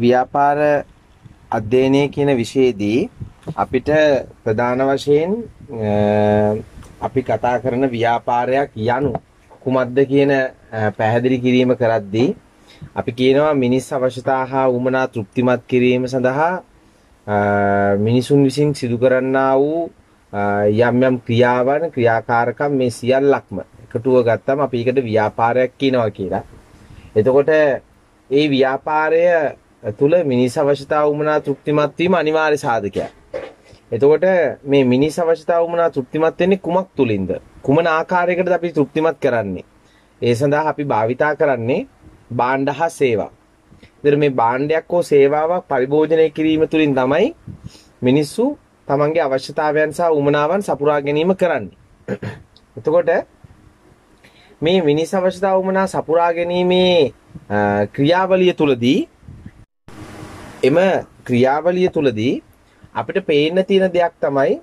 ව්‍යාපාර අධ්‍යයනය කියන විෂයේදී අපිට ප්‍රධාන වශයෙන් අපි කතා කරන ව්‍යාපාරයක් යනු කුමක්ද කියන පැහැදිලි කිරීම කරද්දී අපි කියනවා මිනිස් අවශ්‍යතා හා උමනා තෘප්තිමත් කිරීම සඳහා මිනිසුන් විසින් සිදු කරන්නා වූ යම් යම් ක්‍රියාවන් ක්‍රියාකාරකම් මේ සියල්ලක්ම එකතුව ගත්තම අපි ඒකට ව්‍යාපාරයක් කියනවා කියලා. එතකොට ඒ ව්‍යාපාරය තුල මිනිස් අවශ්‍යතා වුණා තෘප්තිමත් වීම අනිවාර්ය සාධකයක්. එතකොට මේ මිනිස් අවශ්‍යතා වුණා තෘප්තිමත් වෙන්නේ කුමක් තුලින්ද? කුමන ආකාරයකටද අපි තෘප්තිමත් කරන්නේ? ඒ සඳහා අපි භාවිතා කරන්නේ භාණ්ඩ හා සේවා. ඉතින් මේ භාණ්ඩයක් හෝ සේවාවක් පරිභෝජනය කිරීම තුලින් තමයි මිනිස්සු තමන්ගේ අවශ්‍යතාවයන් සහ උමනාවන් සපුරා ගැනීම කරන්නේ. එතකොට මේ මිනිස් අවශ්‍යතා උමනා සපුරා ගැනීමේ ක්‍රියාවලිය තුලදී එම ක්‍රියාවලිය තුලදී අපිට පේන්න තියෙන දෙයක් තමයි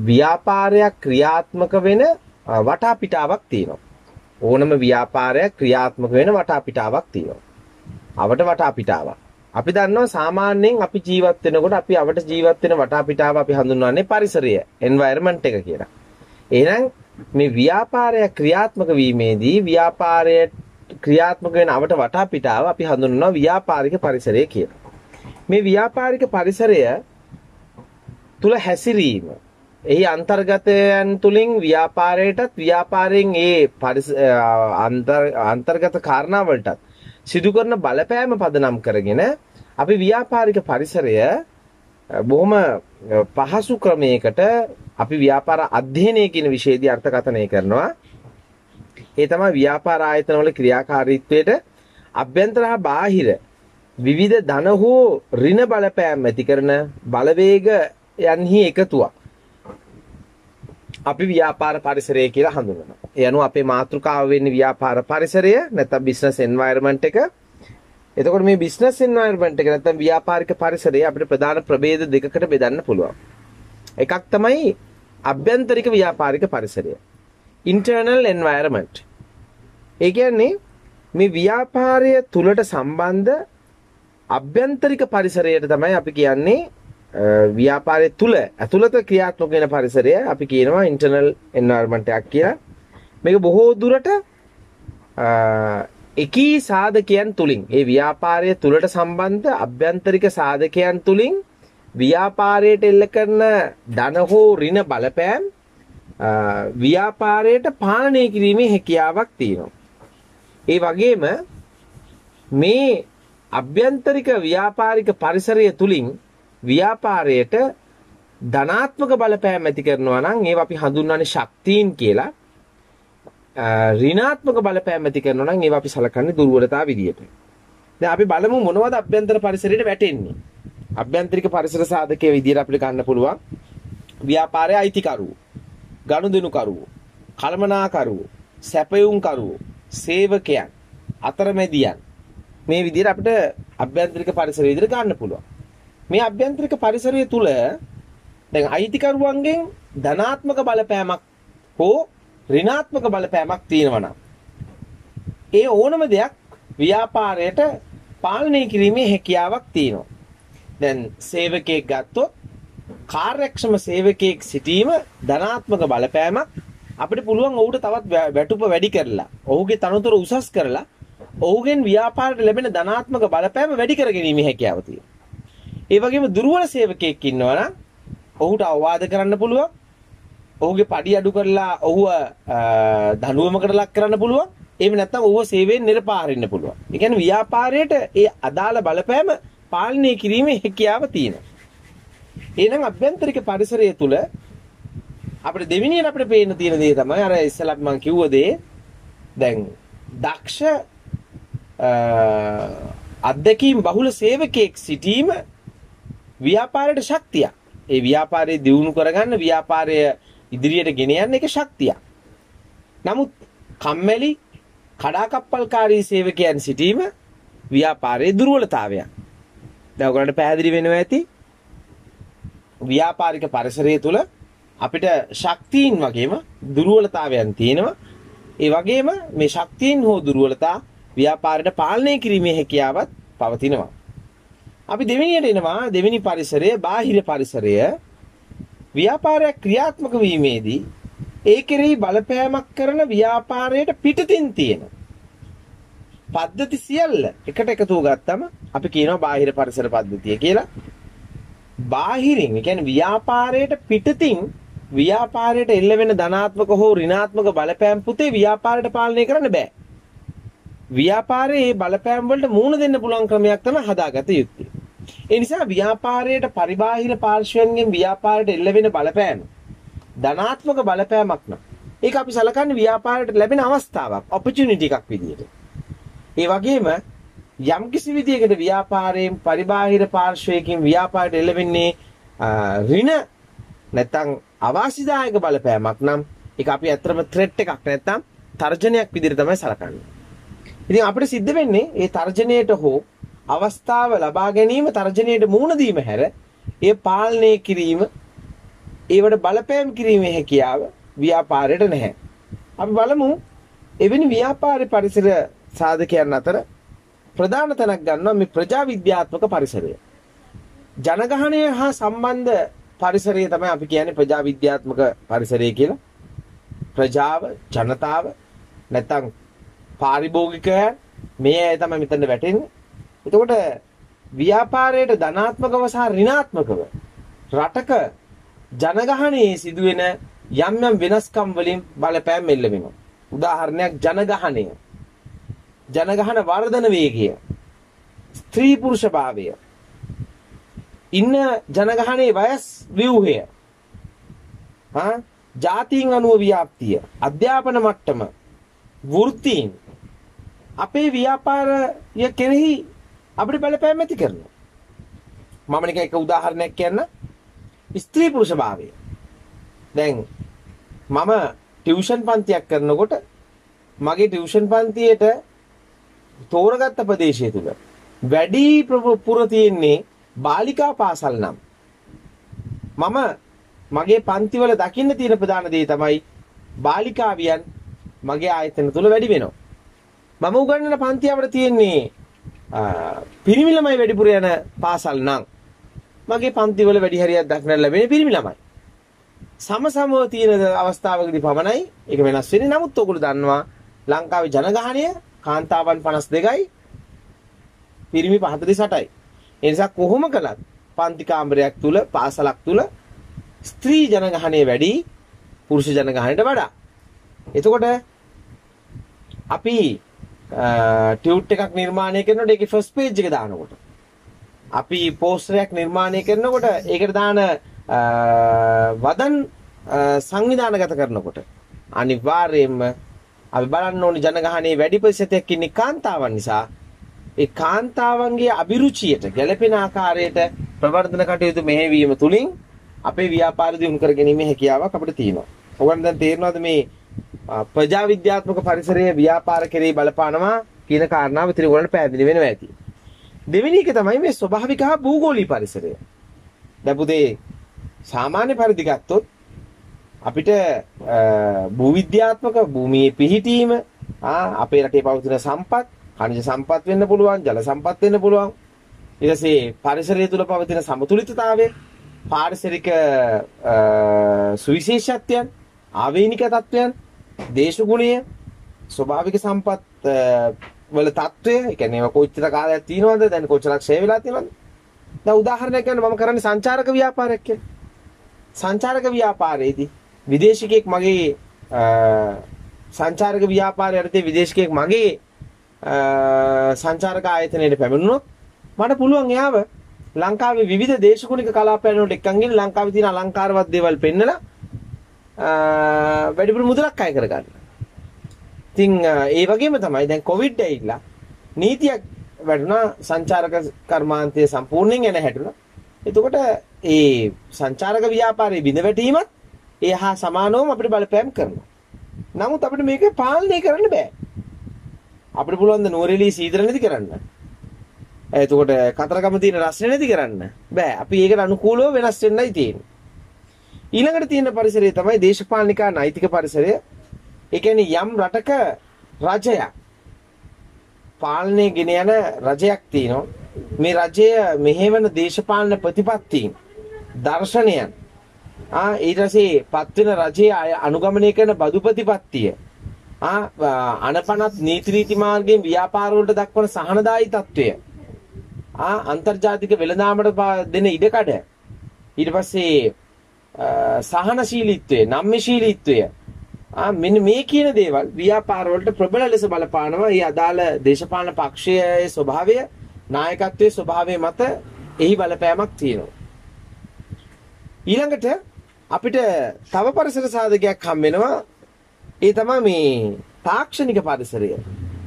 ව්‍යාපාරයක් ක්‍රියාත්මක වෙන වටාපිටාවක් තියෙනවා. ඕනම ව්‍යාපාරයක් ක්‍රියාත්මක වෙන වටාපිටාවක් තියෙනවා. අවට වටාපිටාවක්. අපි දන්නවා සාමාන්‍යයෙන් අපි ජීවත් වෙනකොට අපි අවට ජීවත් වෙන වටාපිටාව අපි හඳුන්වන්නේ පරිසරය, environment එක කියලා. එහෙනම් මේ ව්‍යාපාරය ක්‍රියාත්මක වීමේදී ව්‍යාපාරයේ ක්‍රියාත්මක වෙන අවට වටාපිටාව අපි හඳුන්වනවා ව්‍යාපාරික පරිසරය කියලා. මේ ව්‍යාපාරික පරිසරය තුල හැසිරීම එහි අන්තර්ගතයන් තුලින් ව්‍යාපාරයටත් ව්‍යාපාරයෙන් ඒ අන්තර්ගත කාරණාවලටත් සිදු කරන බලපෑම පදනම් කරගෙන අපි ව්‍යාපාරික පරිසරය බොහොම පහසු ක්‍රමයකට අපි ව්‍යාපාර අධ්‍යයනය කියන විෂයේදී අර්ථකථනය කරනවා. ඒ තමයි ව්‍යාපාර ආයතනවල ක්‍රියාකාරීත්වයට අභ්‍යන්තර හා බාහිර විවිධ ධන හෝ ඍණ බලපෑම් ඇති කරන බලවේග යන්හි එකතුවක්. අපි ව්‍යාපාර පරිසරය කියලා හඳුන්වනවා. ඒ අනුව අපේ මාතෘකාව වෙන්නේ ව්‍යාපාර පරිසරය නැත්නම් බිස්නස් එන්වයරන්මන්ට් එක. එතකොට මේ බිස්නස් එන්වයරන්මන්ට් එක නැත්නම් ව්‍යාපාරික පරිසරය අපිට ප්‍රධාන ප්‍රභේද දෙකකට බෙදන්න පුළුවන්. එකක් තමයි අභ්‍යන්තරික ව්‍යාපාරික පරිසරය. Internal environment. ඒ කියන්නේ මේ ව්‍යාපාරය තුලට සම්බන්ධ අභ්‍යන්තරික පරිසරයට තමයි අපි කියන්නේ ව්‍යාපාරය තුල ඇතුළත ක්‍රියාත්මක වෙන පරිසරය අපි කියනවා ඉන්ටර්නල් එන්වයරන්මන්ට් එකක් කියලා. මේක බොහෝ දුරට එකී සාධකයන් තුලින් ඒ ව්‍යාපාරය තුලට සම්බන්ධ අභ්‍යන්තරික සාධකයන් තුලින් ව්‍යාපාරයට එල්ල කරන ධන හෝ ඍණ බලපෑම් ව්‍යාපාරයට පාලනය කිරීමේ හැකියාවක් තියෙනවා. ඒ වගේම මේ අභ්‍යන්තරික ව්‍යාපාරික පරිසරය තුලින් ව්‍යාපාරයට ධනාත්මක බලපෑම් ඇති කරනවා නම් ඒවා අපි හඳුන්වන්නේ ශක්තියින් කියලා. ඍණාත්මක බලපෑම් ඇති කරනවා නම් ඒවා අපි සලකන්නේ දුර්වලතා විදියට. දැන් අපි බලමු මොනවද අභ්‍යන්තර පරිසරයට වැටෙන්නේ. අභ්‍යන්තරික පරිසර සාධකයේ විදියට අපිට ගන්න පුළුවන් ව්‍යාපාරයේ අයිතිකරුවෝ, ගනුදෙනුකරුවෝ, කළමනාකරුවෝ, සැපයුම්කරුවෝ, සේවකයන්, අතරමැදියන් මේ විදියට අපිට අභ්‍යන්තරික පරිසරය විදියට ගන්න පුළුවන්. මේ අභ්‍යන්තරික පරිසරය තුල දැන් අයිතිකරුවන්ගෙන් ධනාත්මක බලපෑමක් හෝ ඍණාත්මක බලපෑමක් තියෙනවා නම් ඒ ඕනම දෙයක් ව්‍යාපාරයට පාලනය කිරීමේ හැකියාවක් තියෙනවා. දැන් සේවකයෙක් ගත්තොත් කාර්යක්ෂම සේවකයෙක් සිටීම ධනාත්මක බලපෑමක් අපිට පුළුවන් ඔහුට තවත් වැටුප වැඩි කරලා ඔහුගේ තනතුර උසස් කරලා ඔහුගෙන් ව්‍යාපාරයට ලැබෙන ධනාත්මක බලපෑම වැඩි කර ගැනීමේ හැකියාව තියෙනවා. ඒ වගේම දුර්වල සේවකයෙක් ඉන්නවා නම් ඔහුට අවවාද කරන්න පුළුවන්. ඔහුගේ පඩි අඩු කරලා ඔහුව දඬුවමකට ලක් කරන්න පුළුවන්. එහෙම නැත්නම් ඔහුව සේවයෙන් නිරපාරින්න පුළුවන්. ඒ කියන්නේ ව්‍යාපාරයට ඒ අදාළ බලපෑම පාලනය කිරීමේ හැකියාව තියෙනවා. එහෙනම් අභ්‍යන්තරික පරිසරය තුල අපිට දෙවෙනියට අපිට පේන්න තියෙන දේ තමයි අර ඉස්සෙල්ලා මම කිව්ව දේ දැන් දක්ෂ අත්දැකීම් බහුල සේවකයෙක් සිටීම ව්‍යාපාරයට ශක්තියක්. ඒ ව්‍යාපාරය දියුණු කරගන්න ව්‍යාපාරය ඉදිරියට ගෙන යන්න එක ශක්තියක්. නමුත් කම්මැලි කඩාකප්පල්කාරී සේවකයන් සිටීම ව්‍යාපාරයේ දුර්වලතාවයක්. දැන් ඔයගලන්ට පැහැදිලි වෙනවා ඇති. ව්‍යාපාරික පරිසරය තුල අපිට ශක්තියින් වගේම දුර්වලතාවයන් තියෙනවා. ඒ වගේම මේ ශක්තියින් හෝ දුර්වලතා ව්‍යාපාරයට පාලනය කිරීමේ හැකියාවත් පවතිනවා. අපි දෙවෙනියට එනවා දෙවෙනි පරිසරය බාහිර පරිසරය ව්‍යාපාරයක් ක්‍රියාත්මක වීමේදී ඒ කෙරෙහි බලපෑමක් කරන ව්‍යාපාරයට පිටතින් තියෙන පද්ධති සියල්ල එකට එකතු ගත්තම අපි කියනවා බාහිර පරිසර පද්ධතිය කියලා. බාහිරින් ඒ කියන්නේ ව්‍යාපාරයට පිටතින් ව්‍යාපාරයට එල්ල වෙන ධනාත්මක හෝ ඍණාත්මක බලපෑම් පුතේ ව්‍යාපාරයට පාලනය කරන්න බෑ. ව්‍යාපාරයේ බලපෑම් වලට මූණ දෙන්න පුළුවන් ක්‍රමයක් තමයි හදාගත යුත්තේ. ඒ නිසා ව්‍යාපාරයට පරිබාහිර පාර්ශ්වයන්ගෙන් ව්‍යාපාරයට එල්ල වෙන බලපෑම ධනාත්මක බලපෑමක් නම් ඒක අපි සලකන්නේ ව්‍යාපාරයට ලැබෙන අවස්ථාවක්, opportunity එකක් විදියට. ඒ වගේම යම් කිසි විදියකට ව්‍යාපාරයෙන් පරිබාහිර පාර්ශ්වයකින් ව්‍යාපාරයට එළවෙන්නේ ඍණ නැත්නම් අවාසිදායක බලපෑමක් නම් ඒක අපි ඇත්තම ත්‍රෙට් එකක් නැත්නම් තර්ජනයක් විදිහට තමයි සලකන්නේ. ඉතින් අපිට සිද්ධ වෙන්නේ ඒ තර්ජනයට හෝ අවස්ථාව ලබා ගැනීම තර්ජනයට මුහුණ දීම හැර ඒ පාලනය කිරීම ඒවට බලපෑම් කිරීමේ හැකියාව ව්‍යාපාරයට නැහැ. අපි බලමු එවැනි ව්‍යාපාර පරිසර සාධකයන් අතර ප්‍රධාන තැනක් ගන්නවා මේ ප්‍රජා විද්‍යාත්මක පරිසරය. ජනගහනය හා සම්බන්ධ පරිසරය තමයි අපි කියන්නේ ප්‍රජා විද්‍යාත්මක පරිසරය කියලා. ප්‍රජාව, ජනතාව නැත්නම් පාරිභෝගිකයන් මේ අය තමයි මෙතන වැටෙන්නේ. එතකොට ව්‍යාපාරයට ධනාත්මකව සහ ඍණාත්මකව රටක ජනගහනයේ සිදුවෙන යම් යම් වෙනස්කම් වලින් බලපෑම් එල්ල වෙනවා. උදාහරණයක් ජනගහනය. ජනගහන වර්ධන වේගය. ස්ත්‍රී පුරුෂ භාවය. ඉන්න ජනගහනයේ වයස් ව්‍යුහය. හා ජාතීන් අනුව ව්‍යාප්තිය, අධ්‍යාපන මට්ටම, වෘත්තීන් අපේ ව්‍යාපාරය කෙරෙහි අපිට බලපෑම් ඇති කරනවා. මම නිකන් එක උදාහරණයක් කියන්න. ස්ත්‍රී පුරුෂ භාවය. දැන් මම ටියුෂන් පන්තියක් කරනකොට මගේ ටියුෂන් පන්තියේට තෝරගත්ත ප්‍රදේශය තුල වැඩි පුර තියෙන්නේ බාලිකා පාසල් නම් මම මගේ පන්තිවල දකින්න තියෙන ප්‍රධාන දේ තමයි බාලිකාවියන් මගේ ආයතන තුල වැඩි වෙනවා. මම උගන්වන පන්තියවට තියෙන්නේ පිරිමි ළමයි වැඩිපුර යන පාසල් නම් මගේ පන්තිවල වැඩි හරියක් දක්නට ලැබෙන්නේ පිරිමි ළමයි. සම සමව තියෙන අවස්ථාවකදී පමණයි ඒක වෙනස් වෙන්නේ. නමුත් ඔයගොල්ලෝ දන්නවා ලංකාවේ ජනගහනය කාන්තාවන් 52යි පිරිමි 48යි. ඒ නිසා කොහොම කළත් පන්ති කාමරයක් තුල පාසලක් තුල ස්ත්‍රී ජනගහනය වැඩි පුරුෂ ජනගහනයට වඩා. එතකොට අපි ටියුට් එකක් නිර්මාණය කරනකොට ඒකේ ෆස්ට් පේජ් එක දානකොට අපි පෝස්ටරයක් නිර්මාණය කරනකොට ඒකට දාන වදන් සංවිධානගත කරනකොට අනිවාර්යයෙන්ම අපි බලන්න ඕනේ ජනගහනයේ වැඩි ප්‍රතිශතයක් ඉන්නේ කාන්තාවන් නිසා ඒ කාන්තාවන්ගේ අභිරුචියට ගැළපෙන ආකාරයට ප්‍රවර්ධන කටයුතු මෙහෙවීම තුලින් අපේ ව්‍යාපාර දියුණු කර ගැනීමේ හැකියාවක් අපිට තියෙනවා. ඔයගොල්ලන් දැන් තේරෙනවද මේ ප්‍රජා විද්‍යාත්මක පරිසරයේ ව්‍යාපාර කෙරෙහි බලපානවා කියන කාරණාව ඉතින් ඔයගොල්ලන්ට පැහැදිලි වෙනවා ඇති. දෙවෙනි එක තමයි මේ ස්වභාවික හා භූගෝලීය පරිසරය. දැන් පුතේ සාමාන්‍ය පරිදි ගත්තොත් අපිට භූවිද්‍යාත්මක භූමියේ පිහිටීම අපේ රටේ පවතින සම්පත් කනිජ සම්පත් වෙන්න පුළුවන් ජල සම්පත් වෙන්න පුළුවන්. ඊටසේ පරිසරය තුළ පවතින සමතුලිතතාවය පාරිසරික සුවිශේෂත්වයන් ආවේනික තත්වයන් දේශගුණය ස්වභාවික සම්පත් වල තත්වය ඒ කියන්නේ ඒක කොච්චර කාලයක් තියෙනවද දැන් කොච්චරක් ෂේ වෙලා තියෙනවද? දැන් උදාහරණයක් ගන්න මම කරන්නේ සංචාරක ව්‍යාපාරයක් කියලා. සංචාරක ව්‍යාපාරයේදී විදේශිකයෙක් මගේ සංචාරක ව්‍යාපාරය යටතේ විදේශිකයෙක් මගේ සංචාරක ආයතනයට පැමිණුණොත් මට පුළුවන් එයාව ලංකාවේ විවිධ දේශගුණික කලාපයන් වලට එක්කන් ගිහින් ලංකාවේ තියෙන අලංකාරවත් දේවල් පෙන්නලා වැඩිපුර මුදලක් අය කරගන්න. ඉතින් ඒ වගේම තමයි දැන් කොවිඩ් ඇවිල්ලා නීතියක් වැඩුණා සංචාරක කර්මාන්තය සම්පූර්ණයෙන් එන හැටුණා. එතකොට ඒ සංචාරක ව්‍යාපාරයේ බිඳ වැටීමත් ඒ හා සමානවම අපිට බලපෑම් කරනවා. නමුත් අපිට මේක පාලනය කරන්න බෑ. අපිට පුළුවන් ද නුවරඑළිය සීතල නැති කරන්න. එතකොට කතරගම තියෙන රස්නේ නැති කරන්න. බෑ. අපි ඒකට අනුකූලව වෙනස් වෙන්නයි තියෙන්නේ. ඊළඟට තියෙන පරිසරය තමයි දේශපාලනිකා නෛතික පරිසරය. ඒ කියන්නේ යම් රටක රජයක් පාලනය ගෙන යන රජයක් තියෙනවා. මේ රජය මෙහෙවන දේශපාලන ප්‍රතිපත්තීන් දර්ශනයන් ආ ඊට පස්සේ පත්වෙන රජයේ අනුගමනය කරන බදු ප්‍රතිපත්තිය ආ අනපනත් නීති රීති මාර්ගයෙන් ව්‍යාපාර වලට දක්වන සහනදායි తত্ত্বය ආ අන්තර්ජාතික වෙළඳාමට දෙන ඉඩකඩ ඊට පස්සේ සහනශීලීත්වය නම්මශීලීත්වය ආ මෙන්න මේ කියන දේවල් ව්‍යාපාර වලට ප්‍රබල ලෙස බලපානවා. ඒ අදාළ දේශපාලන පක්ෂයේ ස්වභාවය, නායකත්වයේ ස්වභාවය මත එහි බලපෑමක් තියෙනවා. ඊළඟට අපිට තව පරිසර සාධකයක් හම් වෙනවා ඒ තමයි මේ තාක්ෂණික පරිසරය.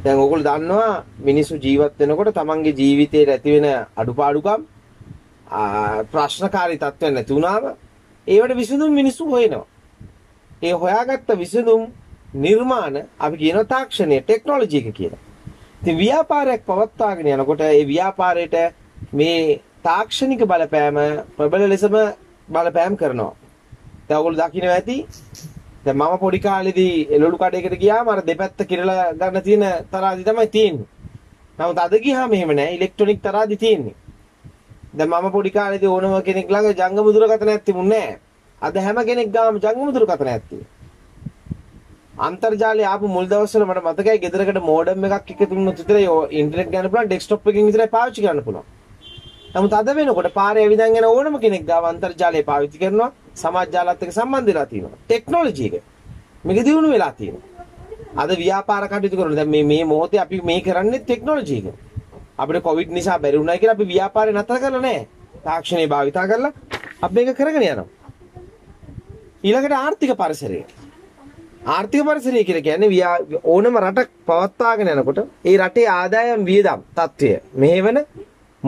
දැන් ඕගොල්ලෝ දන්නවා මිනිස්සු ජීවත් වෙනකොට තමන්ගේ ජීවිතේට ඇති වෙන අඩුපාඩුකම් ප්‍රශ්නකාරී තත්ත්වයන් නැති වුණාම ඒවට විසඳුම් මිනිස්සු හොයනවා. ඒ හොයාගත්ත විසඳුම් නිර්මාණ අපි කියනවා තාක්ෂණය ටෙක්නොලොජි එක කියලා. ඉතින් ව්‍යාපාරයක් පවත්වාගෙන යනකොට ඒ ව්‍යාපාරයට මේ තාක්ෂණික බලපෑම ප්‍රබල ලෙසම බලපෑම් කරනවා. දැන් ඔයගොල්ලෝ දකින්න ඇති දැන් මම පොඩි කාලේදී එළවලු කඩේකට ගියාම අර දෙපැත්ත කිරලා ගන්න තියෙන තරාදි තමයි තියෙන්නේ. නමුත් අද ගියාම එහෙම නැහැ ඉලෙක්ට්‍රොනික තරාදි තියෙන්නේ. දැන් මම පොඩි කාලේදී ඕනම කෙනෙක් ළඟ ජංගම දුරකථනයක් තිබුණේ නැහැ. අද හැම කෙනෙක් ගාම ජංගම දුරකථනයක් තියෙනවා. අන්තර්ජාලය ආපු මුල් දවස්වල මට මතකයි ගෙදරකට මෝඩම් එකක් එකතු වුණොත් විතරයි ඉන්ටර්නෙට් ගන්න පුළුවන් ඩෙස්ක්ටොප් එකකින් විතරයි පාවිච්චි කරන්න පුළුවන්. නමුත් අද වෙනකොට පාරේ ඇවිදන් යන ඕනම කෙනෙක් ගාව අන්තර්ජාලය පාවිච්චි කරනවා සමාජ ජාලත් එක්ක සම්බන්ධ වෙලා තියෙනවා. ටෙක්නොලොජි එක. මේක දියුණු වෙලා තියෙනවා. අද ව්‍යාපාර කටයුතු කරනවා. දැන් මේ මේ මොහොතේ අපි මේ කරන්නේ ටෙක්නොලොජි එක. අපිට කොවිඩ් නිසා බැරි වුණා කියලා අපි ව්‍යාපාරේ නතර කරලා නැහැ. තාක්ෂණය භාවිතා කරලා අපි මේක කරගෙන යනවා. ඊළඟට ආර්ථික පරිසරය. ආර්ථික පරිසරය කියලා කියන්නේ ඕනම රටක් පවත්වාගෙන යනකොට ඒ රටේ ආදායම් වියදම් තත්ත්වය මෙහෙවන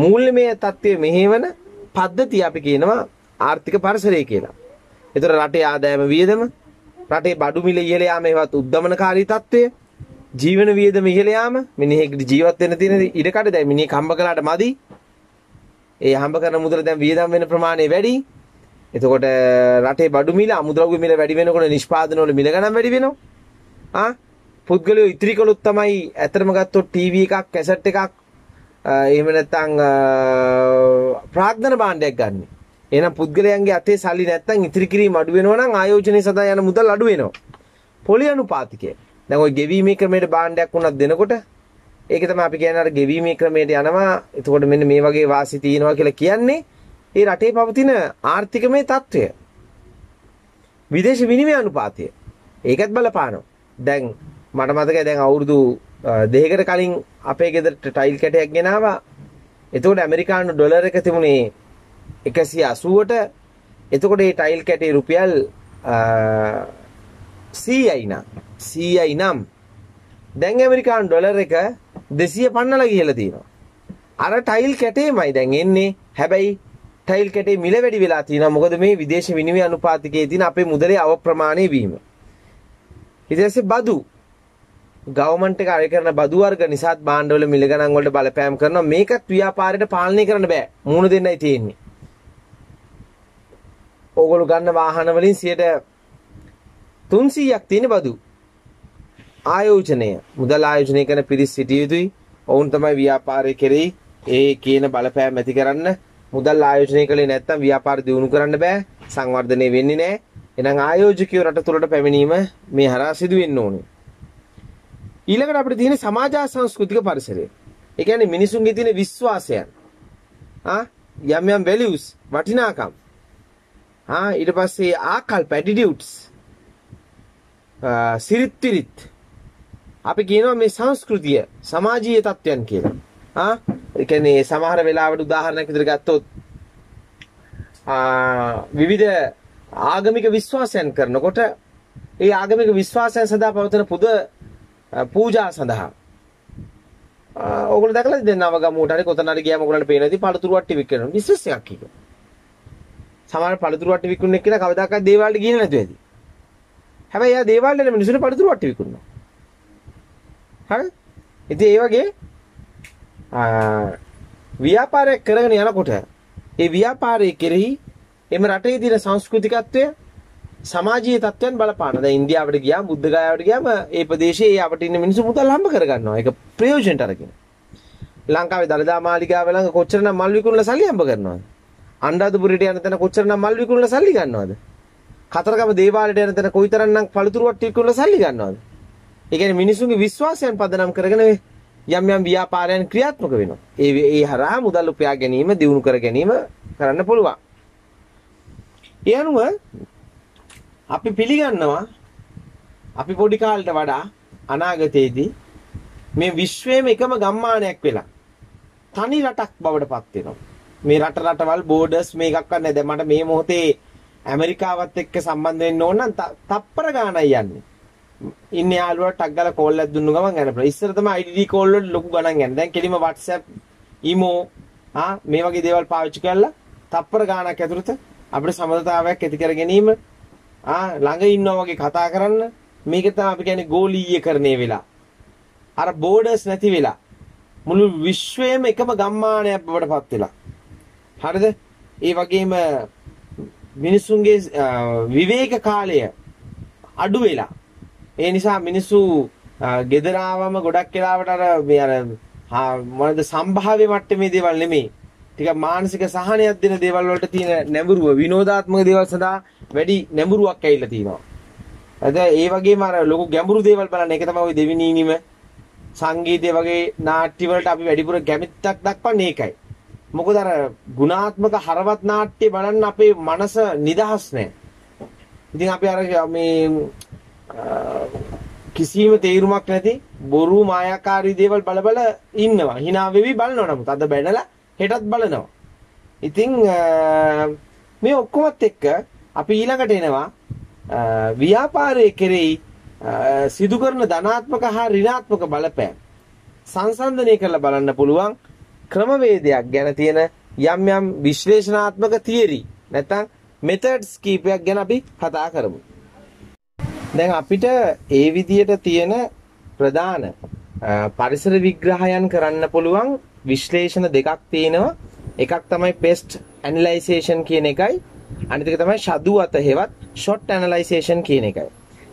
මූල්‍යමය තත්ත්වය මෙහෙවන පද්ධතිය අපි කියනවා ආර්ථික පරිසරය කියලා. ඒතර රටේ ආදායම වියදම රටේ බඩු මිල ඉහළ යාම ඒවත් උද්දමනකාරී තත්ත්වය ජීවන වියදම ඉහළ යාම මිනිහෙක්ට ජීවත් වෙන්න තියෙන ඉඩකඩ දැන් මිනිහෙක් හම්බ කළාට මදි. ඒ හම්බ කරන මුදල දැන් වියදම් වෙන ප්‍රමාණය වැඩි. එතකොට රටේ බඩු මිල අමුද්‍රව්‍ය මිල වැඩි වෙනකොට නිෂ්පාදන වල මිල ගණන් වැඩි වෙනවා. ආ පුද්ගලයෝ ඉතිරි කළොත් තමයි ඇත්තටම ගත්තොත් ටීවී එකක් කැසට් එකක් එහෙම නැත්නම් ප්‍රාග්ධන භාණ්ඩයක් ගන්න. එහෙනම් පුද්ගලයන්ගේ අතේ සල්ලි නැත්නම් ඉතිරි කිරීම අඩු වෙනවා නම් ආයෝජනයේ සඳහා යන මුදල් අඩු වෙනවා. පොලි අනුපාතිකය. දැන් ওই ගෙවීමේ ක්‍රමයට භාණ්ඩයක් වුණත් දෙනකොට ඒක තමයි අපි කියන්නේ අර ගෙවීමේ ක්‍රමයට යනවා. එතකොට මෙන්න මේ වගේ වාසි තියෙනවා කියලා කියන්නේ ඒ රටේ පවතින ආර්ථිකමය තත්ත්වය. විදේශ විනිමය අනුපාතය. ඒකත් බලපානවා. දැන් මට මතකයි දැන් අවුරුදු දෙකකට කලින් අපේ ගෙදරට ටයිල් කැටයක් ගෙනාවා. එතකොට ඇමරිකානු ඩොලර් එක තිබුණේ 180ට. එතකොට මේ ටයිල් කැටේ රුපියල් 100යි නම් 100යි නම් දැන් ඇමරිකානු ඩොලර් එක 250ලා ගිහලා තියෙනවා. අර ටයිල් කැටේමයි දැන් එන්නේ. හැබැයි ටයිල් කැටේ මිල වැඩි වෙලා තියෙනවා. මොකද මේ විදේශ විනිමය අනුපාතිකයේ තියෙන අපේ මුදලේ අවප්‍රමාණය වීම. ඊට පස්සේ බදු ගවර්න්මන්ට් එක අය කරන බදු වර්ග නිසාත් භාණ්ඩවල මිල ගණන් වලට බලපෑම් කරනවා. මේකත් ව්‍යාපාරයට පාලනය කරන්න බෑ. මූණ දෙන්නයි තියෙන්නේ. ඕගොල්ලෝ ගන්න වාහන වලින් 300ක් තියෙන බදු. ආයෝජනය මුදල් ආයෝජනය කරන පිරිස් සිටිය යුතුයි. ඔවුන් තමයි ව්‍යාපාරය කෙරෙහි ඒ කියන බලපෑම් ඇති කරන්න මුදල් ආයෝජනය කළේ නැත්නම් ව්‍යාපාර දියුණු කරන්න බෑ සංවර්ධනය වෙන්නේ නැහැ එහෙනම් ආයෝජකයෝ රට තුළට පැමිණීම මේ හරහා සිදු වෙන්න ඕනේ ඊළඟට අපිට තියෙන සමාජ සංස්කෘතික පරිසරය. ඒ කියන්නේ මිනිසුන්ගේ තියෙන විශ්වාසයන්. ආ? යම් යම් වැලියුස් වටිනාකම්. ආ ඊට පස්සේ ආකල්ප ඇටිටියුඩ්ස් සිරිත් පිරිත් අපි කියනවා මේ සංස්කෘතිය සමාජීය තත්වයන් කියලා. ආ? ඒ කියන්නේ සමහර වෙලාවට උදාහරණයක් විදිහට ගත්තොත් විවිධ ආගමික විශ්වාසයන් කරනකොට ඒ ආගමික විශ්වාසයන් සඳහා පවතින පුද පූජා සඳහා ඕගොල්ලෝ දැකලා දැන් නවගමුවට හරි කොතන හරි ගියාම ඔයගොල්ලන්ට පේන ඉතින් පළතුරු වට්ටි වික්කනවා බිස්නස් එකක් එක. සමහර පළතුරු වට්ටි විකුණන එක්කන කවදාකවත් දේවාලට ගිහින් නැතුව ඇති. හැබැයි එයා දේවාලට එන මිනිස්සුන්ට පළතුරු වට්ටි විකුණනවා. හරි? ඉතින් ඒ වගේ ව්‍යාපාරයක් කරගෙන යනකොට ඒ ව්‍යාපාරයේ කෙරෙහි එම රටේ තියෙන සංස්කෘතිකත්වය සමාජීය තත්ත්වයන් බලපාන. දැන් ඉන්දියාවට ගියාම බුද්ධගයාවට ගියාම ඒ ප්‍රදේශයේ ඒ අපට ඉන්න මිනිස්සු මුදල් හම්බ කරගන්නවා. ඒක ප්‍රයෝජනට අරගෙන. ලංකාවේ දළදා මාලිගාව ළඟ කොච්චරනම් මල් විකුණලා සල්ලි හම්බ කරනවද? අණ්ඩාදුපුරයට යන තැන කොච්චරනම් මල් විකුණලා සල්ලි ගන්නවද? කතරගම දේවාලයට යන තැන කොයිතරම්නම් පළතුරු වට විකුණලා සල්ලි ගන්නවද? ඒ කියන්නේ මිනිසුන්ගේ විශ්වාසයන් පදනම් කරගෙන යම් යම් ව්‍යාපාරයන් ක්‍රියාත්මක වෙනවා. ඒ ඒ හරහා මුදල් උපයා ගැනීම, දියුණු කර ගැනීම කරන්න පුළුවන්. ඒ අනුව අපි පිළිගන්නවා අපි පොඩි කාලට වඩා අනාගතයේදී මේ විශ්වයේම එකම ගම්මානයක් වෙලා තනි රටක් බවට පත් වෙනවා. මේ රට රටවල් බෝඩර්ස් මේකක්වත් නැහැ. දැන් මට මේ මොහොතේ ඇමරිකාවත් එක්ක සම්බන්ධ වෙන්න ඕන නම් තප්පර ගාණයි යන්නේ. ඉන්නේ යාළුවා ටක් ගාලා කෝල් එකක් දුන්නු ගමන් යනවා. ඉස්සර තමයි IDD කෝල් වල ලොකු ගණන් යන්නේ. දැන් කෙලිම WhatsApp, imo ආ මේ වගේ දේවල් පාවිච්චි කරලා තප්පර ගාණක් ඇතුළත අපිට සමතතාවයක් ඇති කර ගැනීම ආ ළඟ ඉන්නවා වගේ කතා කරන්න මේක තමයි අපි කියන්නේ ගෝලීයකරණය වෙලා. අර බෝඩර්ස් නැති වෙලා මුළු විශ්වයේම එකම ගම්මානයක් බවට පත් වෙලා. හරිද? ඒ වගේම මිනිසුන්ගේ විවේක කාලය අඩු වෙලා. ඒ නිසා මිනිස්සු ගෙදරාවම ගොඩක් වෙලාවට අර මේ අර මොනද සම්භාව්‍ය මට්ටමේ දේවල් නෙමෙයි. ටිකක් මානසික සහනයක් දෙන දේවල් වලට තියෙන නැඹුරුව විනෝදාත්මක දේවල් සඳහා වැඩි නැඹුරුවක් ඇවිල්ලා තියෙනවා. අද ඒ වගේම අර ලොකු ගැඹුරු දේවල් බලන්න ඒක තමයි ওই දෙවිනීනිම සංගීතය වගේ නාට්‍ය වලට අපි වැඩිපුර කැමැත්තක් දක්වන්නේ ඒකයි. මොකද අර ගුණාත්මක හරවත් නාට්‍ය බලන්න අපේ මනස නිදහස් නැහැ. ඉතින් අපි අර මේ කිසිම තේරුමක් නැති බොරු මායාකාරී දේවල් බල බල ඉන්නවා. hina වෙවි බලනවා නමුත් අද බැනලා හෙටත් බලනවා. ඉතින් මේ ඔක්කොමත් එක්ක අපි ඊළඟට එනවා ව්‍යාපාරයේ කෙරෙහි සිදු කරන ධනාත්මක හා ඍණාත්මක බලපෑම් සංසන්දනය කරලා බලන්න පුළුවන් ක්‍රමවේදයක් ගැන තියෙන යම් යම් විශ්ලේෂණාත්මක තියරි නැත්නම් මෙතඩ්ස් කීපයක් ගැන අපි කතා කරමු. දැන් අපිට ඒ විදියට තියෙන ප්‍රධාන පරිසර විග්‍රහයන් කරන්න පුළුවන් විශ්ලේෂණ දෙකක් තියෙනවා. එකක් තමයි පෙස්ට් ඇනලයිසේෂන් කියන එකයි අනිත් එක තමයි ෂදු අත හේවත් ෂොට් ඇනලයිසේෂන් කියන එකයි.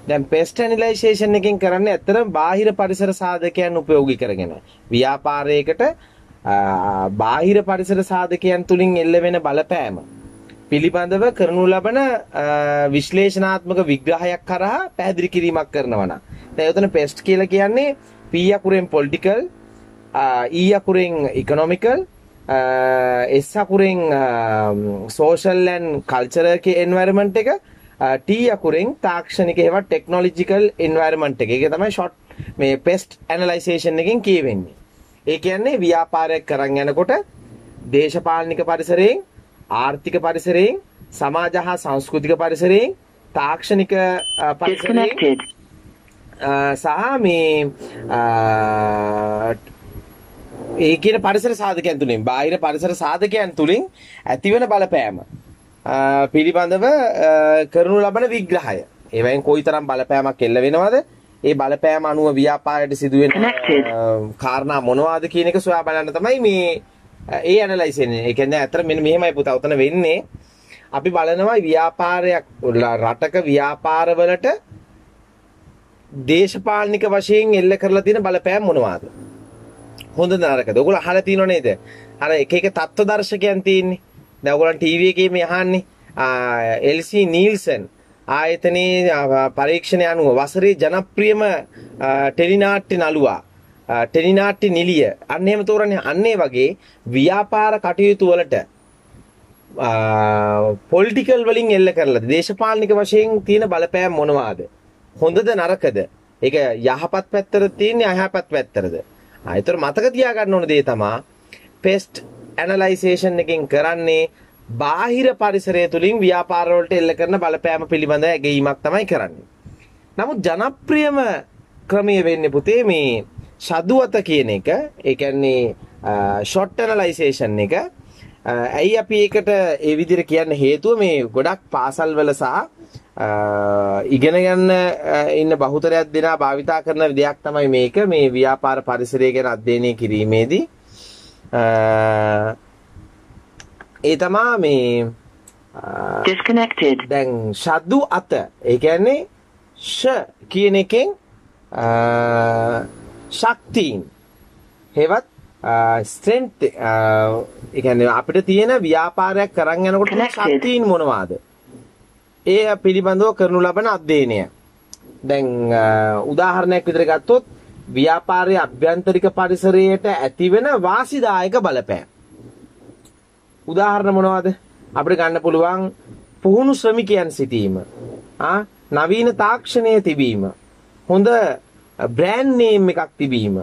දැන් පෙස්ට් ඇනලයිසේෂන් එකෙන් කරන්නේ ඇත්තටම බාහිර පරිසර සාධකයන් උපයෝගී කරගෙන ව්‍යාපාරයකට බාහිර පරිසර සාධකයන් තුලින් එල්ල වෙන බලපෑම පිළිබඳව කරනු ලබන විශ්ලේෂණාත්මක විග්‍රහයක් කරහා පැහැදිලි කිරීමක් කරනවා නම් දැන් එතන පෙස්ට් කියලා කියන්නේ P අකුරෙන් political uh, E අකුරෙන් economical uh, S අකුරෙන් um, social and cultural environment එක uh, T අකුරෙන් තාක්ෂණික ඒවා ටෙක්නොලොජිකල් environment එක. ඒක තමයි short මේ pest analyzation එකෙන් කියවෙන්නේ. ඒ කියන්නේ ව්‍යාපාරයක් කරන් යනකොට දේශපාලනික පරිසරයෙන් ආර්ථික පරිසරයෙන් සමාජ හා සංස්කෘතික පරිසරයෙන් තාක්ෂණික පරිසරයෙන් සහ මේ ඒ කියන පරිසර සාධකයන් තුලින් බාහිර පරිසර සාධකයන් තුලින් ඇතිවන බලපෑම පිළිබඳව කරනු ලබන විග්‍රහය. ඒවෙන් කොයිතරම් බලපෑමක් එල්ල වෙනවද? ඒ බලපෑම අනුව ව්‍යාපාරයට සිදුවෙන කාරණා මොනවද කියන එක සොයා බලන්න තමයි මේ ඒ ඇනලයිස් වෙන්නේ. ඒ කියන්නේ අතර මෙන්න මෙහෙමයි පුතා උතන වෙන්නේ. අපි බලනවා ව්‍යාපාරයක් රටක ව්‍යාපාරවලට දේශපාලනික වශයෙන් එල්ල කරලා තියෙන බලපෑම් මොනවාද? හොඳ නරකද? ඔයගොල්ලෝ අහලා තියෙනව නේද? අර එක එක තත්ත්ව දර්ශකයන් තියෙන්නේ. දැන් ඔයගොල්ලන් ටීවී එකේ මේ අහන්නේ එල්සි නීල්සන් ආයතනයේ පරීක්ෂණය අනුව වසරේ ජනප්‍රියම ටෙලිනාට්‍ය නළුවා ටෙලිනාට්‍ය නිලිය අන්න එහෙම තෝරන්නේ අන්නේ වගේ ව්‍යාපාර කටයුතු වලට පොලිටිකල් වලින් එල්ල කරලා දේශපාලනික වශයෙන් තියෙන බලපෑම් මොනවාද හොඳද නරකද ඒක යහපත් පැත්තට තියෙන්නේ අයහපත් පැත්තටද ආ ඒතර මතක තියාගන්න ඕන දේ තමා පෙස්ට් ඇනලයිසේෂන් එකෙන් කරන්නේ බාහිර පරිසරය තුලින් ව්‍යාපාර වලට එල්ල කරන බලපෑම පිළිබඳ ඇගීමක් තමයි කරන්නේ. නමුත් ජනප්‍රියම ක්‍රමය වෙන්නේ පුතේ මේ ෂදුවත කියන එක. ඒ කියන්නේ ෂොට් ඇනලයිසේෂන් එක. ඇයි අපි ඒකට ඒ විදිහට කියන්න හේතුව මේ ගොඩක් පාසල් වල සහ ඉගෙන ගන්න ඉන්න බහුතරයක් දෙනා භාවිතා කරන දෙයක් තමයි මේක. මේ ව්‍යාපාර පරිසරය ගැන අධ්‍යයනය කිරීමේදී. ඒ තමා මේ disconnected. දැන් ශද්දු අත ඒ කියන්නේ ෂ කියන එකෙන් ශක්තියින් හෙවත් ස්ට්‍රෙන්ත් ඒ කියන්නේ අපිට තියෙන ව්‍යාපාරයක් කරන් යනකොට. ශක්තියින් මොනවාද? ඒ පිළිබඳව කරනු ලබන අධ්‍යයනය. දැන් උදාහරණයක් විදිහට ගත්තොත් ව්‍යාපාරයේ අභ්‍යන්තරික පරිසරයට ඇතිවෙන වාසිදායක බලපෑම්. උදාහරණ මොනවද? අපිට ගන්න පුළුවන් පුහුණු ශ්‍රමිකයන් සිටීම. ආ නවීන තාක්ෂණයේ තිබීම. හොඳ බ්‍රෑන්ඩ් නේම් එකක් තිබීම.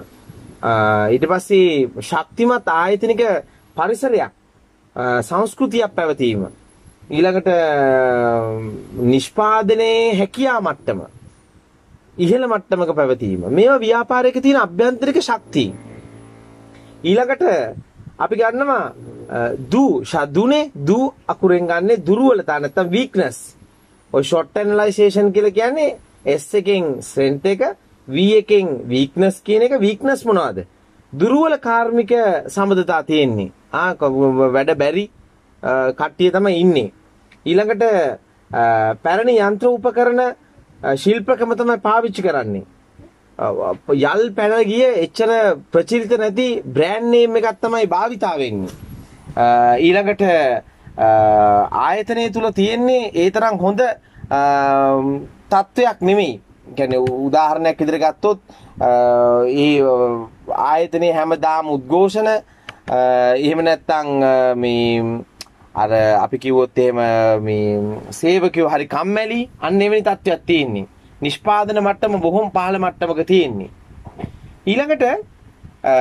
ආ, ඊට පස්සේ ශක්තිමත් ආයතනික පරිසරයක් ආ, සංස්කෘතියක් පැවතීම. ඊළඟට ආ, නිෂ්පාදනයේ හැකියා මට්ටම ඉහළ මට්ටමක පැවතීම. මේවා ව්‍යාපාරයක තියෙන අභ්‍යන්තරික ශක්තිය. ඊළඟට අපි ගන්නවා අ, දු ෂදුනේ දු අකුරෙන් ගන්නේ දුර්වලතා නැත්නම් weakness. ඔය short analyzation කියලා කියන්නේ S එකෙන් strength එක V එකෙන් weakness කියන එක weakness මොනවද? දුර්වල කාර්මික සම්බන්ධතා තියෙන්නේ. ආ ක- වැඩ බැරි අ, කට්ටිය තමයි ඉන්නේ. ඊළඟට අ, පැරණි යන්ත්‍ර උපකරණ අ, ශිල්පකම තමයි පාවිච්චි කරන්නේ. යල් පැන ගිය එච්චර ප්‍රචලිත නැති බ්‍රෑන්ඩ් නේම් එකක් තමයි භාවිතා වෙන්නේ. අ, ඊළඟට අ, ආයතනය තුල තියෙන්නේ ඒ තරම් හොඳ අ, තත්වයක් නෙමෙයි. කියන්නේ උදාහරණයක් විදිහට ගත්තොත් අ, ඒ ආයතනයේ හැමදාම උද්ඝෝෂණ අ, එහෙම නැත්නම් අ, මේ අර අපි කිව්වොත් එහෙම මේ සේවකයෝ හරි කම්මැලි අන්න එවැනි තත්ත්වයක් තියෙන්නේ. නිෂ්පාදන මට්ටම බොහොම පහළ මට්ටමක තියෙන්නේ. ඊළඟට අ,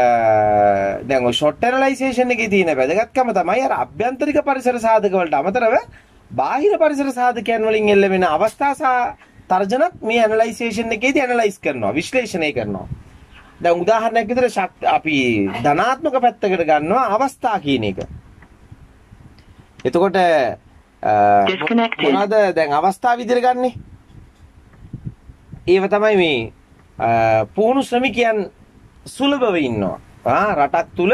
දැන් ඔය ෂොට් ඇනලයිසේෂන් එකේ තියෙන වැදගත්කම තමයි අර අභ්‍යන්තරික පරිසර සාධක වලට අමතරව බාහිර පරිසර සාධකයන් වලින් එල්ල වෙන අවස්ථා සහ තර්ජනත් මේ ඇනලයිසේෂන් එකේදී ඇනලයිස් කරනවා විශ්ලේෂණය කරනවා. දැන් උදාහරණයක් විදිහට අපි ධනාත්මක පැත්තකට ගන්නවා අවස්ථා කියන එක. එතකොට. මොනවද දැන් අවස්ථා විදිහට ගන්නෙ? ඒව තමයි මේ පුහුණු ශ්‍රමිකයන් සුලභව ඉන්නවා. ආ රටක් තුල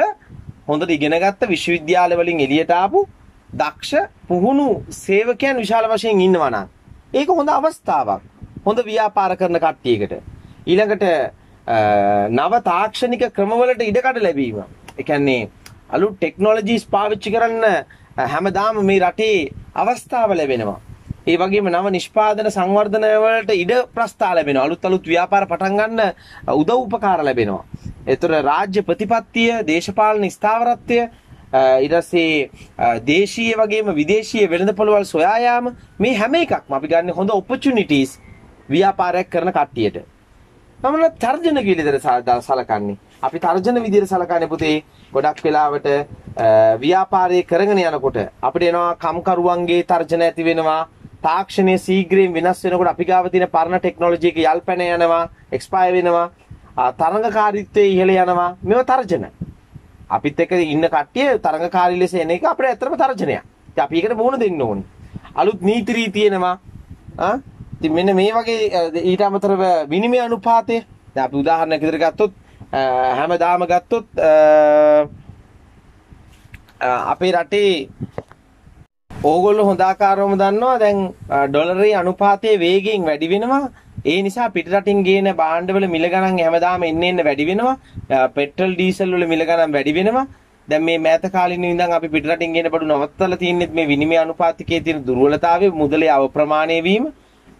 හොඳට ඉගෙනගත්ත විශ්වවිද්‍යාල වලින් එළියට ආපු දක්ෂ පුහුණු සේවකයන් විශාල වශයෙන් ඉන්නවා නම් ඒක හොඳ අවස්ථාවක්. හොඳ ව්‍යාපාර කරන කට්ටියකට. ඊළඟට අ, නව තාක්ෂණික ක්‍රමවලට ඉඩකඩ ලැබීම. ඒ කියන්නේ අලුත් ටෙක්නොලොජිස් පාවිච්චි කරන්න අ, හැමදාම මේ රටේ අවස්ථාව ලැබෙනවා. ඒ වගේම නව නිෂ්පාදන සංවර්ධන වලට ඉඩ ප්‍රස්ථා ලැබෙනවා. අලුත් අලුත් ව්‍යාපාර පටන් ගන්න අ, උදව් උපකාර ලැබෙනවා. ඒතර රාජ්‍ය ප්‍රතිපත්තිය, දේශපාලන ස්ථාවරත්වය අ, ඊට පස්සේ අ, දේශීය වගේම විදේශීය වෙළඳපොළවල් සොයා යාම මේ හැම එකක්ම අපි ගන්න හොඳ opportunities ව්‍යාපාරයක් කරන කට්ටියට. මම තර්ජන කියලා විදිහට සලකන්නේ. අපි තර්ජන විදිහට සලකන්නේ පුතේ ගොඩක් වෙලාවට අ, ව්‍යාපාරය කරගෙන යනකොට අපිට එනවා කම්කරුවන්ගේ තර්ජන ඇති වෙනවා. තාක්ෂණයේ ශීඝ්‍රයෙන් වෙනස් වෙනකොට අපි ගාව තියෙන පරණ ටෙක්නොලොජි එක යල්පැන යනවා, එක්ස්පයර් වෙනවා. ආ, තරඟකාරීත්වයේ ඉහළ යනවා. මේව තර්ජන. අපිත් එක්ක ඉන්න කට්ටිය තරඟකාරී ලෙස එන එක අපිට ඇත්තටම තර්ජනයක්. ඉතින් අපි ඒකට මුහුණ දෙන්න ඕනේ. අලුත් නීති රීති තියෙනවා. ආ ඉතින් මෙන්න මේ වගේ අ, ඊට අමතරව විනිමය අනුපාතය දැන් අපි උදාහරණයක් විදිහට ගත්තොත් අ, හැමදාම ගත්තොත් අ, අ, අපේ රටේ ඕගොල්ලෝ හොඳ ආකාරවම දන්නවා දැන් අ, ඩොලරේ අනුපාතයේ වේගයෙන් වැඩි වෙනවා ඒ නිසා පිටරටින් ගේන භාණ්ඩවල මිල ගණන් හැමදාම එන්න එන්න වැඩි වෙනවා. අ, පෙට්‍රල් ඩීසල් වල මිල ගණන් වැඩි වෙනවා. දැන් මේ මෑත කාලින ඉඳන් අපි පිටරටින් ගේන බඩු නවත්තලා තින්නේ මේ විනිමය අනුපාතිකයේ තියෙන දුර්වලතාවය මුදලේ අවප්‍රමාණය වීම.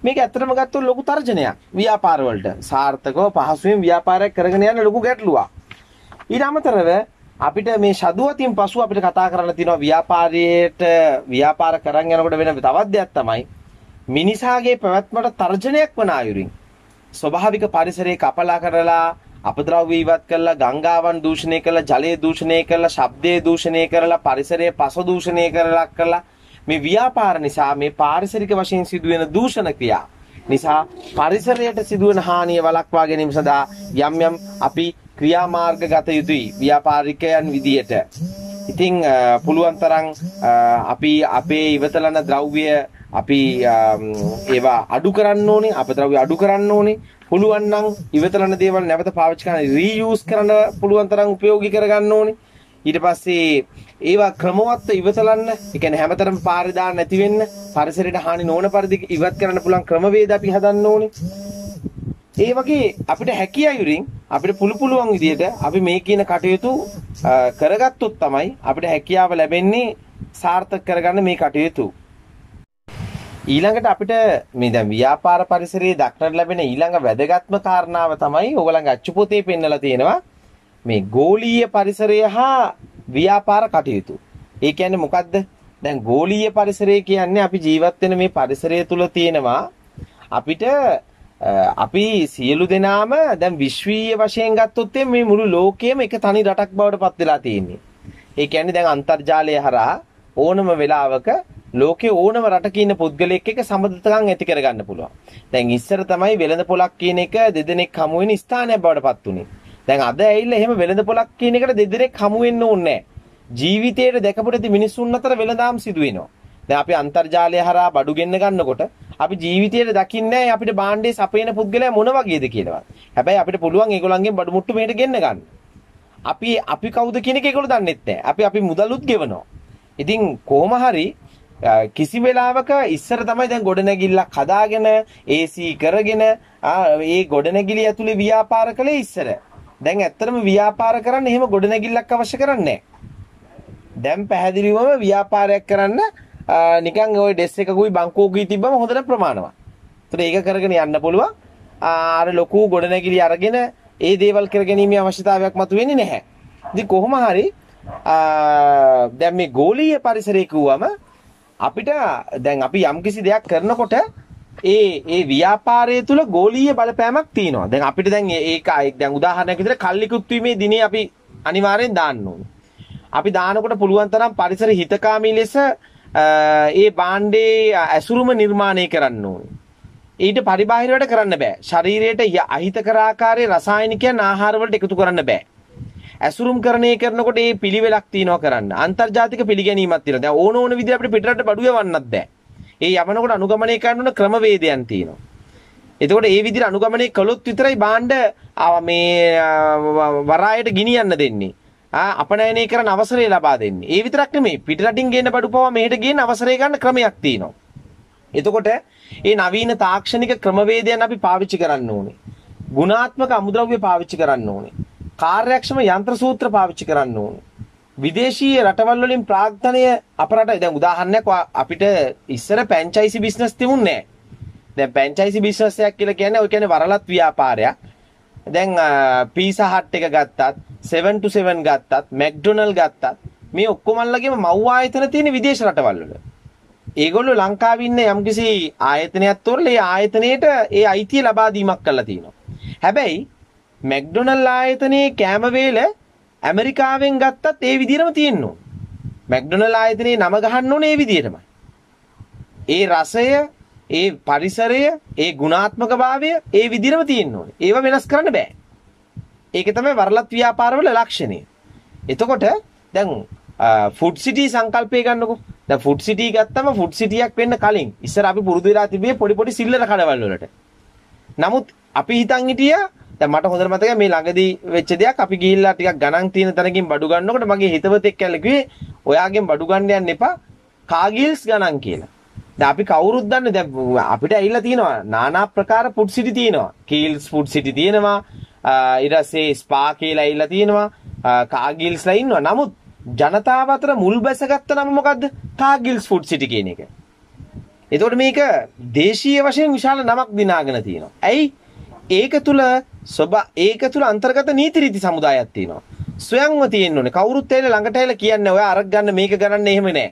මේක ඇත්තටම ගත්තොත් ලොකු තර්ජනයක්. ව්‍යාපාර වලට. සාර්ථකව පහසුවෙන් ව්‍යාපාරයක් කරගෙන යන ලොකු ගැටලුවක්. ඊට අමතරව අපිට මේ ෂදුවතින් පසු අපිට කතා කරන්න තියෙනවා ව්‍යාපාරයේට ව්‍යාපාර කරන් යනකොට වෙන තවත් දෙයක් තමයි මිනිසාගේ පැවැත්මට තර්ජනයක් වන අයුරින් ස්වභාවික පරිසරයේ කපලා කරලා අපද්‍රව්‍ය ඉවත් කරලා ගංගාවන් දූෂණය කරලා ජලය දූෂණය කරලා ශබ්දය දූෂණය කරලා පරිසරය පස දූෂණය කරලා කරලා මේ ව්‍යාපාර නිසා මේ පාරිසරික වශයෙන් සිදුවෙන දූෂණ ක්‍රියා නිසා පරිසරයට සිදුවන හානිය වළක්වා ගැනීම සඳහා යම් යම් අපි ක්‍රියාමාර්ග ගත යුතුයි ව්‍යාපාරිකයන් විදියට. ඉතින් අ, පුළුවන් තරම් අ, අපි අපේ ඉවතලන ද්‍රව්‍ය අපි අම්, ඒවා අඩු කරන්න ඕනේ අපද්‍රව්‍ය අඩු කරන්න ඕනේ. පුළුවන් නම් ඉවතලන දේවල් නැවත පාවිච්චි කරන්න රීයූස් කරන්න පුළුවන් තරම් ප්‍රයෝගී කරගන්න ඕනේ. ඊට පස්සේ ඒවා ක්‍රමවත්ව ඉවතලන්න ඒ කියන්නේ හැමතරම පාරේ දාන්න නැති වෙන්න පරිසරයට හානි නොවන පරිදි ඉවත් කරන්න පුළුවන් ක්‍රමවේද අපි හදන්න ඕනේ. ඒ වගේ අපිට හැකිය අයුරින් අපිට පුළු පුළුවන් විදියට අපි මේ කියන කටයුතු uh, කරගත්තොත් තමයි අපිට හැකියාව ලැබෙන්නේ සාර්ථක කරගන්න මේ කටයුතු. ඊළඟට අපිට මේ දැන් ව්‍යාපාර පරිසරයේ දක්නට ලැබෙන ඊළඟ වැදගත්ම කාරණාව තමයි ඕගලන්ගේ අච්චුපොතේ පෙන්නලා තියෙනවා මේ ගෝලීය පරිසරය හා ව්‍යාපාර කටයුතු. ඒ කියන්නේ මොකද්ද? දැන් ගෝලීය පරිසරය කියන්නේ අපි ජීවත් වෙන මේ පරිසරය තුල තියෙනවා අපිට අපි සියලු දෙනාම දැන් විශ්වීය වශයෙන් ගත්තොත් මේ මුළු ලෝකයේම එක තනි රටක් බවට පත් වෙලා තියෙන්නේ. ඒ කියන්නේ දැන් අන්තර්ජාලය හරහා ඕනම වෙලාවක ලෝකේ ඕනම රටක ඉන්න පුද්ගලයෙක් එක්ක සම්බන්ධතාවයන් ඇති කරගන්න පුළුවන්. දැන් ඉස්සර තමයි වෙළඳ පොලක් කියන එක දෙදෙනෙක් හමු වෙන ස්ථානයක් බවට පත් උනේ. දැන් අද ඇවිල්ලා එහෙම වෙළඳ පොලක් කියන එකට දෙදෙනෙක් හමු වෙන්න ඕනේ ජීවිතයේ දැකපොටදී මිනිස්සුන් අතර වෙළඳාම් සිදු වෙනවා. දැන් අපි අන්තර්ජාලය හරහා බඩු ගෙන්න ගන්නකොට අපි ජීවිතයේ දකින්නේ අපිට භාණ්ඩේ සපයන පුද්ගලයා මොන වගේද කියලාවත්. හැබැයි අපිට පුළුවන් ඒගොල්ලන්ගෙන් බඩු මුට්ටු මෙහෙට ගෙන්න ගන්න. අපි අපි කවුද කියන එක ඒගොල්ලෝ දන්නෙත් නැහැ. අපි අපි මුදලුත් ගෙවනවා. ඉතින් කොහොම හරි කිසි වෙලාවක ඉස්සර තමයි දැන් ගොඩනැගිල්ලක් හදාගෙන AC කරගෙන ඒ ගොඩනැගිලි ඇතුලේ ව්‍යාපාර කළේ ඉස්සර. දැන් ඇත්තටම ව්‍යාපාර කරන්න එහෙම ගොඩනැගිල්ලක් අවශ්‍ය කරන්නේ දැන් පැහැදිලිවම ව්‍යාපාරයක් කරන්න නිකන් ওই ඩෙස් එකකුයි බංකෝකුයි තිබ්බම හොඳට ප්‍රමාණවත්. ඒතර ඒක කරගෙන යන්න පුළුවන්. අර ලොකු ගොඩනැගිලි අරගෙන ඒ දේවල් කරගැනීමේ අවශ්‍යතාවයක් මතුවෙන්නේ නැහැ. ඉතින් කොහොම හරි දැන් මේ ගෝලීය පරිසරය කිව්වම අපිට දැන් අපි යම්කිසි දෙයක් කරනකොට ඒ ඒ ව්‍යාපාරය තුල ගෝලීය බලපෑමක් තියෙනවා. දැන් අපිට දැන් ඒක දැන් උදාහරණයක් විදිහට කල්ලිකුත් වීමේ දිනේ අපි අනිවාර්යෙන් දාන්න ඕනේ. අපි දානකොට පුළුවන් තරම් පරිසර හිතකාමී ලෙස ඒ භාණ්ඩේ ඇසුරුම නිර්මාණය කරන්න ඕනේ. ඊට පරිබාහිරවට කරන්න බෑ. ශරීරයට අහිතකර ආකාරයේ රසායනිකයන් ආහාර වලට එකතු කරන්න බෑ. ඇසුරුම් කරණය කරනකොට ඒ පිළිවෙලක් තියෙනවා කරන්න. අන්තර්ජාතික පිළිගැනීමක් තියෙනවා. දැන් ඕන ඕන විදිහට අපිට පිටරට බඩු යවන්නත් බෑ. ඒ යවනකොට අනුගමනය කරන්න ක්‍රමවේදයන් තියෙනවා. එතකොට ඒ විදිහට අනුගමනය කළොත් විතරයි බාණ්ඩ මේ වරායට ගෙනියන්න දෙන්නේ. අපනයනය කරන අවසරය ලබා දෙන්නේ. ඒ විතරක් නෙමෙයි පිටරටින් ගේන බඩු පවා මෙහෙට ගේන අවසරය ගන්න ක්‍රමයක් තියෙනවා. එතකොට මේ නවීන තාක්ෂණික ක්‍රමවේදයන් අපි පාවිච්චි කරන්න ඕනේ. ගුණාත්මක අමුද්‍රව්‍ය පාවිච්චි කරන්න ඕනේ. කාර්යක්ෂම යන්ත්‍ර සූත්‍ර පාවිච්චි කරන්න ඕනේ. විදේශීය රටවල් වලින් ප්‍රාග්ධනය අපරට දැන් උදාහරණයක් අපිට ඉස්සර ෆ්‍රැන්චයිසි බිස්නස් තිබුණේ නැහැ. දැන් ෆ්‍රැන්චයිසි බිස්නස් එකක් කියලා කියන්නේ ඔය කියන්නේ වරලත් ව්‍යාපාරයක්. දැන් පීසා හට් එක ගත්තත් 7 to 7 ගත්තත් මැක්ඩොනල් ගත්තත් මේ ඔක්කොමල්ලගේම මව් ආයතන තියෙන විදේශ රටවල් වල. ඒගොල්ලෝ ලංකාවේ ඉන්න යම්කිසි ආයතනයක් තෝරලා ඒ ආයතනයට ඒ අයිතිය ලබා දීමක් කරලා තියෙනවා. හැබැයි මැක්ඩොනල් ආයතනයේ කෑම වේල ඇමරිකාවෙන් ගත්තත් ඒ විදිහටම තියෙන්න ඕන. මැක්ඩොනල් ආයතනයේ නම ගහන්න ඕනේ ඒ විදිහටමයි. ඒ රසය, ඒ පරිසරය, ඒ ගුණාත්මකභාවය ඒ විදිහටම තියෙන්න ඕනේ. ඒව වෙනස් කරන්න බෑ. ඒක තමයි වරලත් ව්‍යාපාරවල ලක්ෂණය. එතකොට දැන් ෆුඩ් සිටි සංකල්පය ගන්නකො. දැන් ෆුඩ් සිටි ගත්තම ෆුඩ් සිටියක් වෙන්න කලින් ඉස්සර අපි පුරුදු වෙලා තිබේ පොඩි පොඩි සිල්ලර කඩවල් වලට. නමුත් අපි හිතන් හිටියා දැන් මට හොඳට මතකයි මේ ළඟදී වෙච්ච දෙයක් අපි ගිහිල්ලා ටිකක් ගණන් තියෙන තැනකින් බඩු ගන්නකොට මගේ හිතවතෙක් කැල්ල කිව්වේ ඔයාගෙන් බඩු ගන්න යන්න එපා කාගිල්ස් ගණන් කියලා. දැන් අපි කවුරුත් දන්නේ දැන් අපිට ඇවිල්ලා තියෙනවා নানা ප්‍රකාර ෆුඩ් සිටි තියෙනවා. කීල්ස් ෆුඩ් සිටි තියෙනවා. ඊට පස්සේ ස්පා කියලා ඇවිල්ලා තියෙනවා. කාගිල්ස්ලා ඉන්නවා. නමුත් ජනතාව අතර මුල් බැසගත්ත නම මොකද්ද? කාගිල්ස් ෆුඩ් සිටි කියන එක. එතකොට මේක දේශීය වශයෙන් විශාල නමක් දිනාගෙන තියෙනවා. ඇයි? ඒක තුල සොබ ඒක තුල අන්තර්ගත නීති රීති සමුදායක් තියෙනවා. ස්වයංව තියෙන්න ඕනේ. කවුරුත් ඇවිල්ලා ළඟට ඇවිල්ලා කියන්නේ ඔයා අරක් ගන්න මේක ගන්න එහෙම නෑ.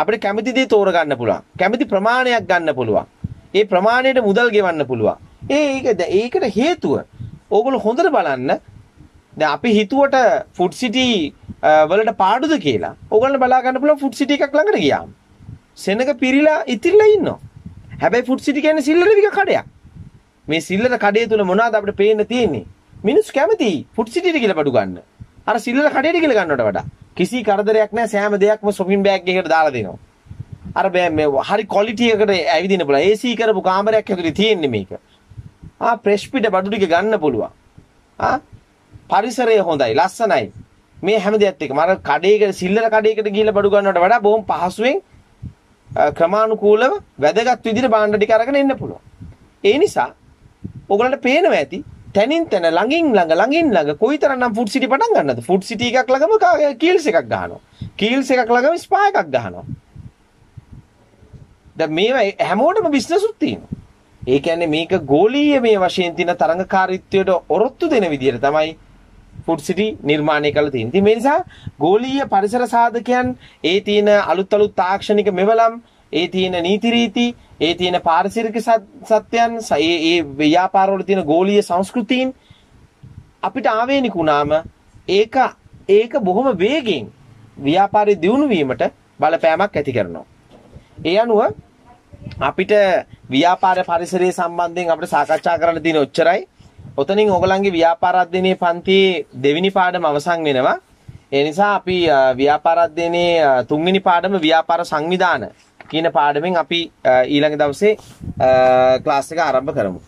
අපිට කැමති දේ තෝරගන්න පුළුවන්. කැමති ප්‍රමාණයක් ගන්න පුළුවන්. ඒ ප්‍රමාණයට මුදල් ගෙවන්න පුළුවන්. ඒ ඒක ඒකට හේතුව ඕගොල්ලෝ හොඳට බලන්න. දැන් අපි හිතුවට ෆුඩ් සිටි වලට පාඩුද කියලා. ඕගොල්ලෝ බලා ගන්න පුළුවන් ෆුඩ් සිටි එකක් ළඟට ගියාම. සෙනඟ පිරීලා ඉතිරිලා ඉන්නවා. හැබැයි ෆුඩ් සිටි කියන්නේ සිල්ලර වික කඩයක්. මේ සිල්ලර කඩේ තුල මොනවද අපිට පේන්න තියෙන්නේ? මිනිස්සු කැමති ෆුඩ් සිටියට කියලා බඩු ගන්න. අර සිල්ලර කඩේට කියලා ගන්නවට වඩා කිසි කරදරයක් නැහැ සෑම දෙයක්ම shopping bag එකකට දාලා දෙනවා. අර මේ හරි quality එකකට ඇවිදින්න පුළුවන්. AC කරපු කාමරයක් ඇතුලේ තියෙන්නේ මේක. ආ ප්‍රෙෂ් පිට බඩු ටික ගන්න පුළුවන්. ආ පරිසරය හොඳයි, ලස්සනයි. මේ හැම දෙයක් එක්ක මර කඩේකට සිල්ලර කඩේකට ගිහිල්ලා බඩු ගන්නවට වඩා බොහොම පහසුවෙන් ක්‍රමානුකූලව වැදගත් විදිහට භාණ්ඩ ටික අරගෙන එන්න පුළුවන්. ඒ නිසා ඔයගලන්ට පේනවා ඇති. තැනින් තැන ළඟින් ළඟ ළඟින් ළඟ කොයිතරම්නම් ෆුඩ් සිටි පටන් ගන්නද? ෆුඩ් සිටි එකක් ළඟම කීල්ස් එකක් ගහනවා. කීල්ස් එකක් ළඟම ස්පා එකක් ගහනවා. දැන් මේවා හැමෝටම බිස්නස් උත් තියෙනවා. ඒ කියන්නේ මේක ගෝලීය මේ වශයෙන් තියෙන තරඟකාරීත්වයට ඔරොත්තු දෙන විදිහට තමයි ෆුඩ් සිටි නිර්මාණය කළ තියෙන්නේ. ඉතින් මේ නිසා ගෝලීය පරිසර සාධකයන් ඒ තියෙන අලුත් අලුත් තාක්ෂණික මෙවලම් ඒ තියෙන නීති රීති ඒ තියෙන පාරිසරික සත්‍යයන් ඒ ඒ ව්‍යාපාරවල තියෙන ගෝලීය සංස්කෘතීන් අපිට ආවේනික වුණාම ඒක ඒක බොහොම වේගෙන් ව්‍යාපාරයේ දියුණු වීමට බලපෑමක් ඇති කරනවා. ඒ අනුව අපිට ව්‍යාපාර පරිසරයේ සම්බන්ධයෙන් අපිට සාකච්ඡා කරන්න තියෙන ඔච්චරයි. ඔතනින් ඔයගලන්ගේ ව්‍යාපාර අධ්‍යයනයේ පන්තියේ දෙවෙනි පාඩම අවසන් වෙනවා. ඒ නිසා අපි ව්‍යාපාර අධ්‍යයනයේ තුන්වෙනි පාඩම ව්‍යාපාර සංවිධාන කියන පාඩමෙන් අපි ඊළඟ දවසේ ක්ලාස් එක ආරම්භ කරමු.